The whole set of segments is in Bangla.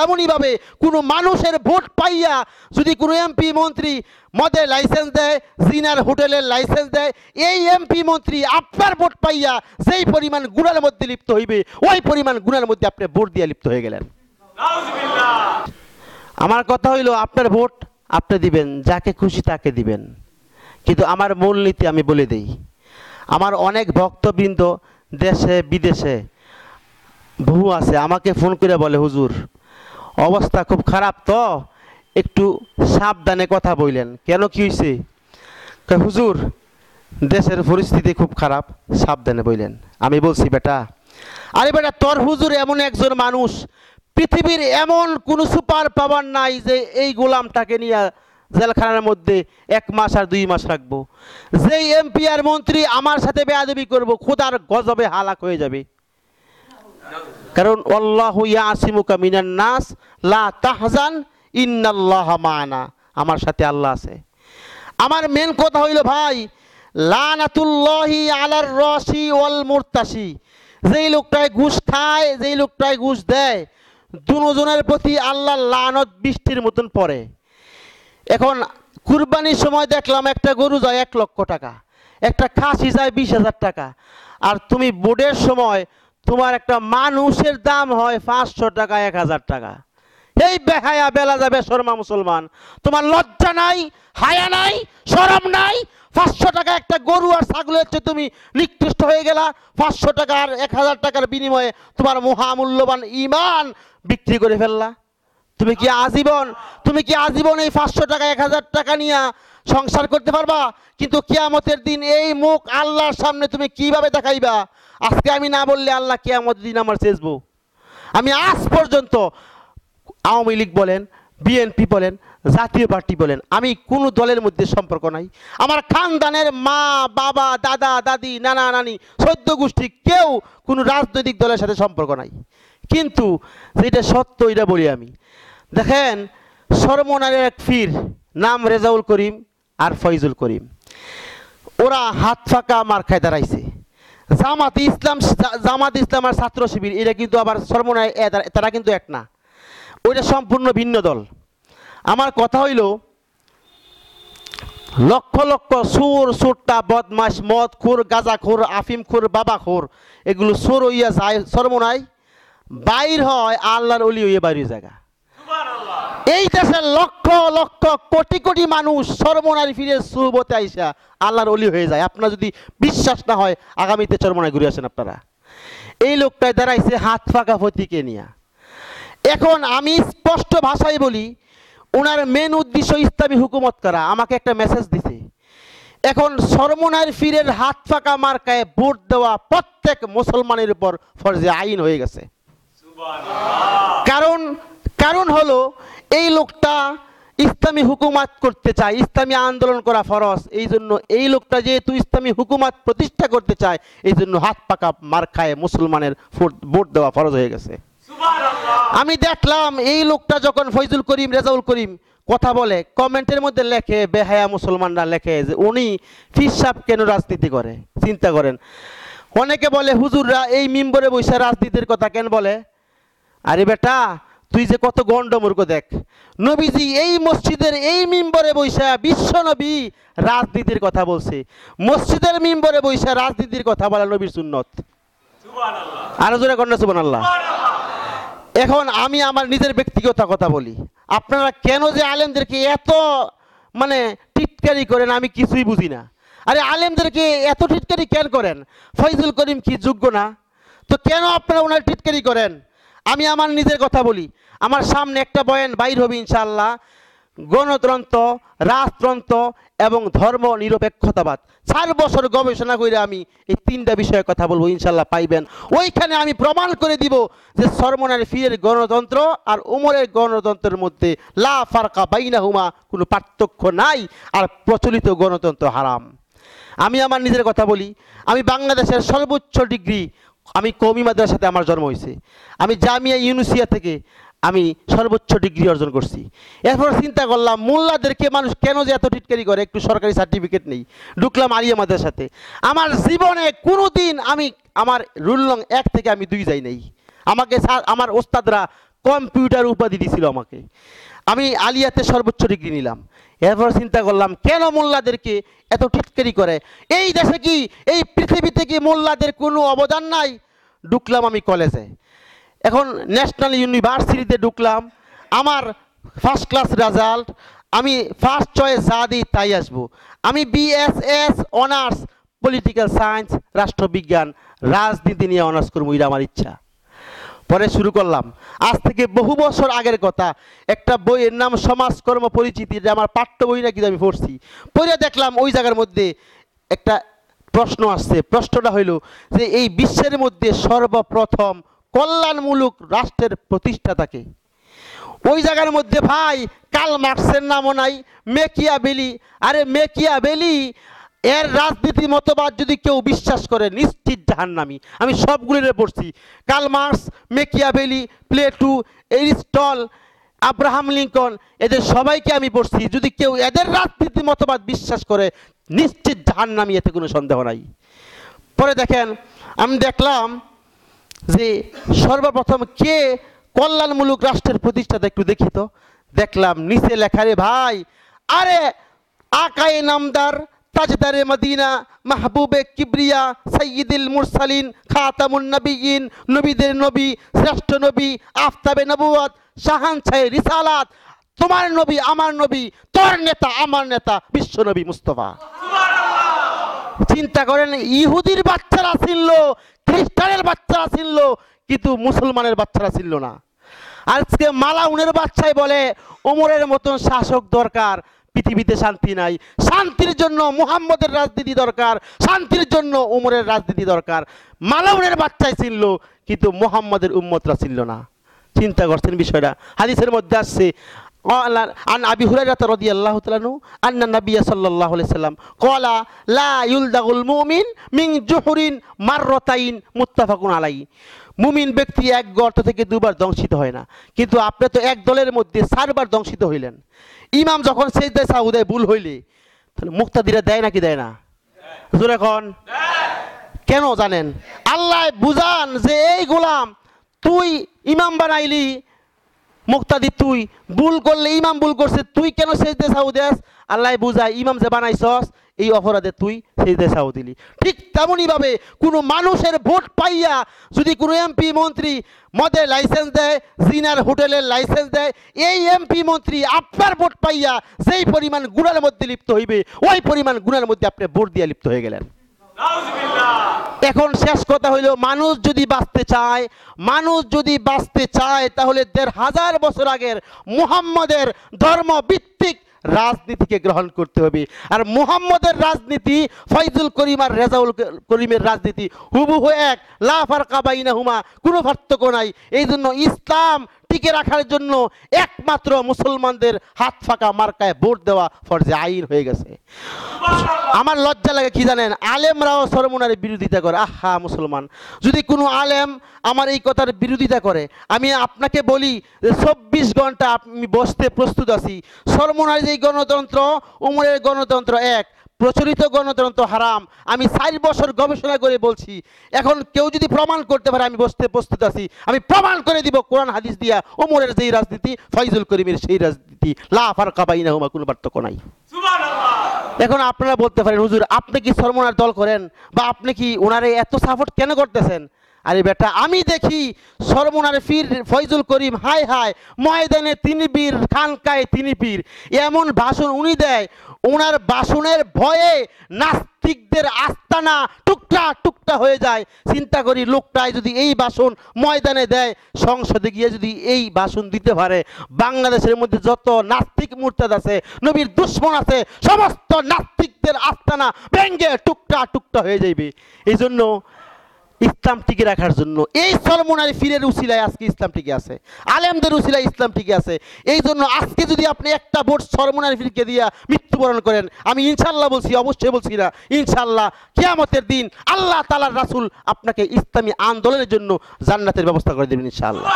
তেমনইভাবে কোনো মানুষের ভোট পাইয়া যদি কোনো এমপি মন্ত্রী মদের লাইসেন্স দেয়, জিনার হোটেলের লাইসেন্স দেয়, এই এমপি মন্ত্রী আপনার ভোট পাইয়া যেই পরিমাণ গুণের মধ্যে লিপ্ত হইবে, ওই পরিমাণ গুণের মধ্যে আপনি ভোট দিয়ে লিপ্ত হয়ে গেলেন। আমার কথা হইল, আপনার ভোট আপনি দিবেন, যাকে খুশি তাকে দিবেন। কিন্তু আমার মূলনীতি আমি বলে দিই, আমার অনেক ভক্তবৃন্দ দেশে, বিদেশে বহু আছে, আমাকে ফোন করে বলে, হুজুর অবস্থা খুব খারাপ তো? একটু সাবধানে কথা বললেন কেন কি হয়েছে হুজুর, দেশের পরিস্থিতি খুব খারাপ। সাবধানে বললেন আমি বলছি, বেটা, আরে বেটা, তোর হুজুর এমন একজন মানুষ, পৃথিবীর এমন কোনো সুপার পাওয়ার নাই যে এই গোলামটাকে নিয়ে জেলখানার মধ্যে এক মাস আর দুই মাস রাখব। যেই এমপি আর মন্ত্রী আমার সাথে বেয়াদবি করব, খোদার গজবে হালাক হয়ে যাবে। কারণ, আল্লাহ ইয়াসিমুকা মিনান নাস, লা তাহজান, ইন্নাল্লাহ মানা। আমার সাথে আল্লাহ আছে। আমার মেন কথা হইল, ভাই, লানাতুল্লাহি আলার রসি ওয়াল মুরতাসি যেই লোকটায় ঘুষ খায়, যেই লোকটায় ঘুষ দেয়, দুজনের প্রতি আল্লাহ লানত বৃষ্টির মতন পড়ে। এখন কুরবানির সময় দেখলাম একটা গরু যায় এক লক্ষ টাকা, একটা খাসি যায় বিশ হাজার টাকা। আর তুমি বোর্ডের সময় তোমার একটা মানুষের দাম হয় পাঁচশো টাকা, এক হাজার টাকা। এই বেহায়া বেলা যাবে শর্মা মুসলমান, তোমার লজ্জা নাই, হায়া নাই শরম নাই? পাঁচশো টাকা একটা গরু আর ছাগলের চেয়ে তুমি নিকৃষ্ট হয়ে গেলা। পাঁচশো টাকা আর এক হাজার টাকার বিনিময়ে তোমার মহামূল্যবান ইমান বিক্রি করে ফেললা। তুমি কি আজীবন, তুমি কি আজীবন এই পাঁচশো টাকা, এক হাজার টাকা নিয়ে সংসার করতে পারবা, কিন্তু কিয়ামতের দিন এই মুখ আল্লাহর সামনে তুমি কীভাবে দেখাইবা? আজকে আমি না বললে আল্লাহ কিয়ামতের দিন আমার চেসবো। আমি আজ পর্যন্ত আওয়ামী লীগ বলেন, বিএনপি বলেন, জাতীয় পার্টি বলেন, আমি কোনো দলের মধ্যে সম্পর্ক নাই। আমার খানদানের মা, বাবা, দাদা, দাদি, নানা, নানি, সদ্য গোষ্ঠী কেউ কোনো রাজনৈতিক দলের সাথে সম্পর্ক নাই। কিন্তু যেটা সত্য, এটা বলি আমি। দেখেন সরমনারের এক ফির নাম রেজাউল করিম আর ফয়জুল করিম। ওরা হাত ফাঁকা মার খায় দাঁড়াইছে। জামাত ইসলাম জামাত ইসলাম আর ছাত্র শিবির এটা কিন্তু আবার সরমনায় তারা কিন্তু এক না। ওইটা সম্পূর্ণ ভিন্ন দল। আমার কথা হইল, লক্ষ লক্ষ সুর সুরটা বদমাস মদ খুর, গাজা খুর, আফিম খুর, বাবা খুর, এগুলো সুর হইয়া যায় সরমনায় বাইর হয় আল্লাহর অলি হইয়া বাইরের জায়গা। এই দেশের লক্ষ লক্ষ কোটি কোটি মানুষ সর্বনারী ফিরে সুবতে আইসা আল্লাহর অলি হয়ে যায়। আপনার যদি বিশ্বাস না হয় আগামীতে চরমনায় ঘুরে আসেন আপনারা। এই লোকটায় দাঁড়াইছে হাত ফাঁকা ফতিকে নিয়া। এখন আমি স্পষ্ট ভাষায় বলি ওনার মেন উদ্দেশ্য ইসলামী হুকুমত করা। আমাকে একটা মেসেজ দিছে। এখন সরমনার ফিরের হাত ফাঁকা মার্কায় ভোট দেওয়া প্রত্যেক মুসলমানের উপর ফরজে আইন হয়ে গেছে। কারণ কারণ হলো এই লোকটা ইসলামী হুকুমাত করতে চায় ইসলামী আন্দোলন করা ফরজ এই জন্য এই লোকটা যেহেতু ইসলামী হুকুমাত প্রতিষ্ঠা করতে চায় এই জন্য হাত পাকা মার খায় মুসলমানের ভোট- দেওয়া ফরজ হয়ে গেছে। আমি দেখলাম এই লোকটা যখন ফৈজুল করিম রেজাউল করিম কথা বলে কমেন্টের মধ্যে লেখে বেহায়া মুসলমানরা লেখে যে উনি ফিসাব কেন রাজনীতি করে? চিন্তা করেন। অনেকে বলে হুজুররা এই মিম্বরে বৈশা রাজনীতির কথা কেন বলে? আরে বেটা তুই যে কত গন্ডমূর্খ দেখ। নবীজি এই মসজিদের এই মিম্বরে বৈশা বিশ্ব নবী রাজনীতির কথা বলছে। মসজিদের মিম্বরে বৈশা রাজনীতির কথা বলা নবীর সুন্নত। আরও জোরে কন্যা সুবান আল্লাহ এখন আমি আমার নিজের ব্যক্তিগত কথা বলি। আপনারা কেন যে আলেমদেরকে এত মানে টিটকারি করেন আমি কিছুই বুঝি না। আরে আলেমদেরকে এত টিটকারি কেন করেন? ফয়জুল করিম কি যোগ্য না? তো কেন আপনারা ওনার টিটকারি করেন? আমি আমার নিজের কথা বলি। আমার সামনে একটা বয়ান বাইর হবে ইনশাল্লাহ গণতন্ত্র, রাজতন্ত্র এবং ধর্ম নিরপেক্ষতাবাদ। চার বছর গবেষণা করে আমি এই তিনটা বিষয়ে কথা বলব ইনশাল্লাহ পাইবেন। ওইখানে আমি প্রমাণ করে দিব যে সরমনার ফিরের গণতন্ত্র আর উমরের গণতন্ত্রের মধ্যে লা ফারকা বাইনা হুমা কোনো পার্থক্য নাই আর প্রচলিত গণতন্ত্র হারাম। আমি আমার নিজের কথা বলি, আমি বাংলাদেশের সর্বোচ্চ ডিগ্রি, আমি কৌমি মাদ্রাসাতে আমার জন্ম হয়েছে। আমি জামিয়া ইউনুসিয়া থেকে আমি সর্বোচ্চ ডিগ্রি অর্জন করছি। এরপর চিন্তা করলাম, মোল্লাদেরকে মানুষ কেন যে এত টিটকারি করে? একটু সরকারি সার্টিফিকেট নেই। ঢুকলাম আলিয়া মাদ্রাসাতে আমার জীবনে কোনো দিন আমি, আমার রুললং এক থেকে আমি দুই যাই নাই। আমাকে আমার ওস্তাদরা কম্পিউটার উপাধি দিছিল আমাকে। আমি আলিয়াতে সর্বোচ্চ ডিগ্রি নিলাম। এরপর চিন্তা করলাম, কেন মোল্লাদেরকে এত টিটকারি করে? এই দেশে কি, এই পৃথিবীতে কি মোল্লাদের কোনো অবদান নাই? ঢুকলাম আমি কলেজে এখন ন্যাশনাল ইউনিভার্সিটিতে ঢুকলাম। আমার ফার্স্ট ক্লাস রেজাল্ট আমি ফার্স্ট চয়েস যা দিই তাই আসব। আমি বিএসএস অনার্স পলিটিক্যাল সায়েন্স রাষ্ট্রবিজ্ঞান, রাজনীতি নিয়ে অনার্স করব, এটা আমার ইচ্ছা। পরে শুরু করলাম। আজ থেকে বহু বছর আগের কথা, একটা বইয়ের নাম সমাজকর্ম পরিচিতি, এটা আমার পাঠ্য বই নাকি আমি পড়ছি। পড়ে দেখলাম ওই জায়গার মধ্যে একটা প্রশ্ন আসছে। প্রশ্নটা হইল যে এই বিশ্বের মধ্যে সর্বপ্রথম কল্যাণমূলক রাষ্ট্রের প্রতিষ্ঠাতাকে। ওই জায়গার মধ্যে ভাই কাল মার্কসের নামও নাই, মেকিয়া বেলি। আরে মেকিয়া বেলি, এর রাজনীতি মতবাদ যদি কেউ বিশ্বাস করে, নিশ্চিত জাহান্নামি। আমি সবগুলিরে পড়ছি। Karl Marx, Machiavelli, Plato, Aristotle, Abraham Lincoln, এদের সবাইকে আমি পড়ছি। যদি কেউ এদের রাজনীতি মতবাদ বিশ্বাস করে, নিশ্চিত জাহান্নামি, এতে কোনো সন্দেহ নাই। পরে দেখেন, আমি দেখলাম যে সর্বপ্রথম কে কল্যাণমূলক রাষ্ট্রের প্রতিষ্ঠাতা একটু দেখি তো। দেখলাম নিচে লেখা রে ভাই, আরে আকায়ে নামদার তাজদারে মদিনা, মাহবুবে কিবরিয়া সৈয়দুল মুরসালিন, খাতামুন নবীন নবীদের নবী, শ্রেষ্ঠ নবী, আফতাবে নবুয়ত শাহানশাহে রিসালাত, তোমার নবী আমার নবী, তোর নেতা আমার নেতা, বিশ্ব নবী মুস্তফা। চিন্তা করেন, ইহুদির বাচ্চারা ছিল খ্রিস্টানের বাচ্চারা ছিল কিন্তু মুসলমানের বাচ্চারা ছিল না। আজকে মালাউনের বাচ্চাই বলে, ওমরের মতন শাসক দরকার, পৃথিবীতে শান্তি নাই। শান্তির জন্য মুহাম্মদের রাজনীতি দরকার, শান্তির জন্য ওমরের রাজনীতি দরকার। মালাউনের বাচ্চাই ছিল কিন্তু মুহাম্মদের উম্মতরা ছিল না। চিন্তা করছেন বিষয়টা। হাদিসের মধ্যে আসছে আন আবি হুরাইরাত রাদিয়াল্লাহু তাআলাহু আন্না নাবিয়্যা সাল্লাল্লাহু আলাইহি সাল্লাম ক্বালা লা ইউলদাগুল মুমিন মিন জুহুরিন মাররাতাইন মুত্তাফাকুন আলাইহি মুমিন ব্যক্তি এক গর্ত থেকে দুবার দংশিত হয় না। কিন্তু আপনি তো এক দলের মধ্যে চারবার দংশিত হইলেন। ইমাম যখন সেজদায় সাউদে ভুল হইলে, তাহলে মুক্তাদিরা দেয় নাকি দেয় না? জোরে এখন কেন জানেন? আল্লাহ বুঝান যে, এই গোলাম, তুই ইমাম বানাইলি মুক্তাদি, তুই ভুল করলে, ইমাম ভুল করছে, তুই কেন সেজদে সাউ দেস আল্লাহ বুঝায়, ইমাম যে বানাইছস, এই অপরাধে তুই সেজদে সাউ দিলি ঠিক তেমনইভাবে কোনো মানুষের ভোট পাইয়া যদি কোনো এমপি মন্ত্রী মদের লাইসেন্স দেয়, জিনার হোটেলের লাইসেন্স দেয়, এই এমপি মন্ত্রী আপনার ভোট পাইয়া যেই পরিমাণ গুণের মধ্যে লিপ্ত হইবে, ওই পরিমাণ গুণের মধ্যে আপনি ভোট দিয়ে লিপ্ত হয়ে গেলেন। এখন শেষ কথা হইল, মানুষ যদি বাঁচতে চায়, মানুষ যদি বাঁচতে চায়, তাহলে দেড় হাজার বছর আগের মুহাম্মদের ধর্মভিত্তিক রাজনীতিকে গ্রহণ করতে হবে। আর মুহাম্মদের রাজনীতি, ফয়জুল করিম আর রেজাউল করিমের রাজনীতি হুবু হুবহু এক লাফার কাবাইনা হুমা কোনো পার্থক্য নাই। এই জন্য ইসলাম টিকে রাখার জন্য একমাত্র মুসলমানদের হাত ফাঁকা মার্কায় ভোট দেওয়া ফরজে আইন হয়ে গেছে। আমার লজ্জা লাগে কি জানেন? আলেমরাও সরমুনার বিরোধিতা করে। আহা, মুসলমান। যদি কোনো আলেম আমার এই কথার বিরোধিতা করে, আমি আপনাকে বলি যে চব্বিশ ঘণ্টা আমি বসতে প্রস্তুত আছি। সরমুনার যেই গণতন্ত্র, উমরের গণতন্ত্র এক প্রচলিত গণতন্ত্র হারাম। আমি চার বছর গবেষণা করে বলছি এখন কেউ যদি প্রমাণ করতে পারে আমি বসতে প্রস্তুত আছি। আমি প্রমাণ করে দিব কোরআন হাদিস দিয়া ওমরের যেই রাজনীতি ফয়জুল করিমের সেই রাজনীতি। লাফ আর কাবাই না হুমা কোনো পার্থক্য নাই। এখন আপনারা বলতে পারেন হুজুর আপনি কি সরমনার দল করেন? বা আপনি কি ওনারে এত সাপোর্ট কেন করতেছেন? আরে বেটা আমি দেখি সরমনার পীর ফয়জুল করিম হায় হায় ময়দানে তিনি বীর খানকায় তিনি পীর এমন ভাষণ উনি দেয় ওনার বাসনের ভয়ে নাস্তিকদের আস্তানা টুকটা টুকটা হয়ে যায়। চিন্তা করি লোকটায় যদি এই বাসন ময়দানে দেয়, সংসদে গিয়ে যদি এই বাসন দিতে পারে। বাংলাদেশের মধ্যে যত নাস্তিক মুরতাদ আছে, নবীর দুশ্মন আছে, সমস্ত নাস্তিকদের আস্তানা ভেঙ্গে টুকটা টুকটা হয়ে যাইবে। এই জন্য ইসলাম টিকে রাখার জন্য। এই সলমনারি ফিরের উসিলায় আজকে ইসলাম টিকে আছে। আলেমদের উসিলায় ইসলাম টিকে আছে। এই জন্য আজকে যদি আপনি একটা ভোট সলমনারি ফিরকে দিয়া মৃত্যুবরণ করেন, আমি ইনশাল্লাহ বলছি, অবশ্যই বলছি না ইনশাল্লাহ কিয়ামতের দিন আল্লাহ তালার রাসুল আপনাকে ইসলামী আন্দোলনের জন্য জান্নাতের ব্যবস্থা করে দেবেন ইনশাল্লাহ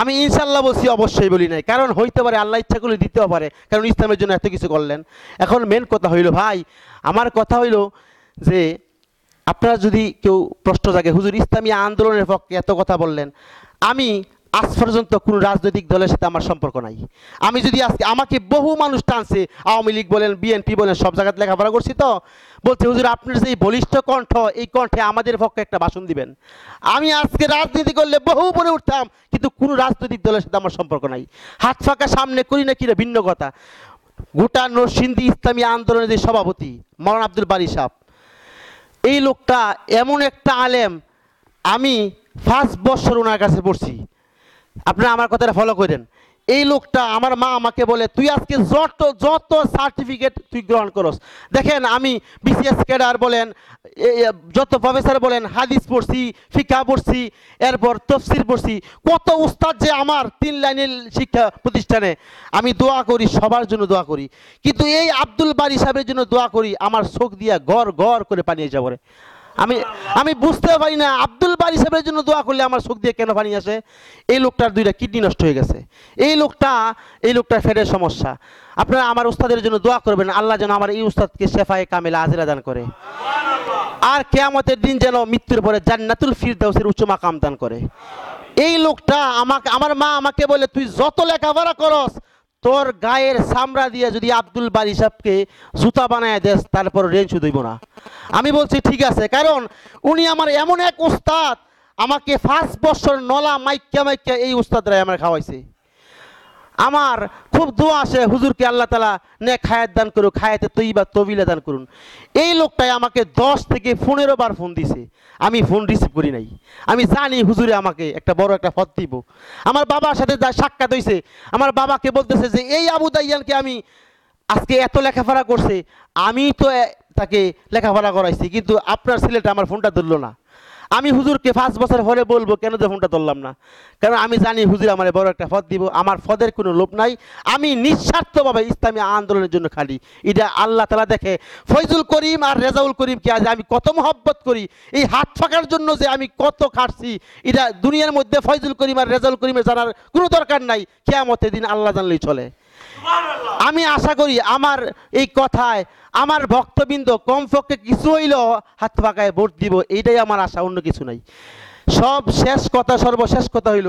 আমি ইনশাল্লাহ বলছি, অবশ্যই বলি নাই। কারণ হইতে পারে আল্লাহ ইচ্ছা করলে দিতেও পারে, কারণ ইসলামের জন্য এত কিছু করলেন। এখন মেন কথা হইল, ভাই, আমার কথা হইল যে আপনারা যদি কেউ প্রশ্ন জাগে, হুজুর, ইসলামী আন্দোলনের পক্ষে এত কথা বললেন। আমি আজ পর্যন্ত কোনো রাজনৈতিক দলের সাথে আমার সম্পর্ক নাই। আমি যদি আজকে আমাকে বহু মানুষ টানছে, আওয়ামী লীগ বলেন, বিএনপি বলেন, সব জায়গাতে লেখাপড়া করছি তো, বলছে, হুজুর, আপনার যে বলিষ্ঠ কণ্ঠ, এই কণ্ঠে আমাদের পক্ষে একটা ভাষণ দিবেন। আমি আজকে রাজনীতি করলে বহু বলে উঠতাম, কিন্তু কোনো রাজনৈতিক দলের সাথে আমার সম্পর্ক নাই। হাত ফাঁকা সামনে করি না কিনা ভিন্ন কথা? গোটা নরসিংদী ইসলামী আন্দোলনের যে সভাপতি, মৌলানা আব্দুল বারি সাহ এই লোকটা এমন একটা আলেম, আমি ফার্স্ট বছর ওনার কাছে পড়ছি। আপনারা আমার কথাটা ফলো করেন। এই লোকটা আমার মা আমাকে বলে, তুই আজকে যত যত সার্টিফিকেট তুই গ্রহণ করস। দেখেন, আমি বিসিএস ক্যাডার বলেন যত প্রফেসর বলেন, হাদিস পড়ছি ফিকা পড়ছি, এরপর তফসির পড়ছি, কত উস্তাদ যে আমার তিন লাইনের শিক্ষা প্রতিষ্ঠানে। আমি দোয়া করি, সবার জন্য দোয়া করি। কিন্তু এই আব্দুল বারি সাহেবের জন্য দোয়া করি, আমার চোখ দিয়া গড় গড় করে পানি এসে পড়ে। আমি আমি বুঝতে পারি না। আব্দুল বারি সাহেবের জন্য দোয়া করলে আমার চোখ দিয়ে কেন পানি আসে? এই লোকটার দুইটা কিডনি নষ্ট হয়ে গেছে। এই লোকটা, এই লোকটার ফেটের সমস্যা। আপনারা আমার উস্তাদের জন্য দোয়া করবেন, আল্লাহ যেন আমার এই উস্তাদকে শেফায়ে কামেলা আজিরা দান করে। আর কেয়ামতের দিন যেন মৃত্যুর পরে জান্নাতুল ফিরদাউসের উচ্চ মাকাম দান করে। এই লোকটা আমাকে, আমার মা আমাকে বলে, তুই যত লেখাপড়া করস, তোর গায়ের চামড়া দিয়ে যদি আব্দুল বারি সাহেবকে জুতা বানায় দেস, তারপর রেঞ্জ দইব না। আমি বলছি, ঠিক আছে। কারণ উনি আমার এমন এক উস্তাদ, আমাকে ফার্স্ট বছর নলা মাইক্যা মাইক্যা এই উস্তাদরাই আমার খাওয়াইছে। আমার খুব দোয়া আসে, হুজুরকে আল্লাহ তালা নে খায়াত দান করুন খায়াতে তৈবা তবিলা দান করুন। এই লোকটাই আমাকে দশ থেকে পনেরো বার ফোন দিছে। আমি ফোন রিসিভ করি নাই। আমি জানি হুজুরে আমাকে একটা বড় একটা পথ দিব। আমার বাবার সাথে যা সাক্ষাৎ হয়েছে আমার বাবাকে বলতেছে যে, এই আবু দাইয়ানকে আমি আজকে এত লেখাপড়া করছে, আমি তো তাকে লেখাপড়া করাইছি, কিন্তু আপনার ছেলেটা আমার ফোনটা ধরলো না। আমি হুজুরকে পাঁচ বছর পরে বলব কেন যে ফোনটা ধরলাম না। কারণ আমি জানি হুজুর আমার বড় একটা পদ দিব, আমার ফদের কোনো লোভ নাই। আমি নিঃস্বার্থভাবে ইসলামী আন্দোলনের জন্য খালি এটা আল্লাহ তালা দেখে ফৈজুল করিম আর রেজাউল করিমকে আজ আমি কত মহব্বত করি, এই হাত ফাঁকার জন্য যে আমি কত খাটছি, এটা দুনিয়ার মধ্যে ফয়জুল করিম আর রেজাউল করিমের জানার কোনো দরকার নাই। কেয়ামতের দিন আল্লাহ জানলেই চলে। আমি আশা করি আমার এই কথায়, আমার ভক্তবৃন্দ কমপক্ষে কিছু হইলেও হাত পাকায় ভোট দিব, এইটাই আমার আশা, অন্য কিছু নাই। সব শেষ কথা, সর্বশেষ কথা হইল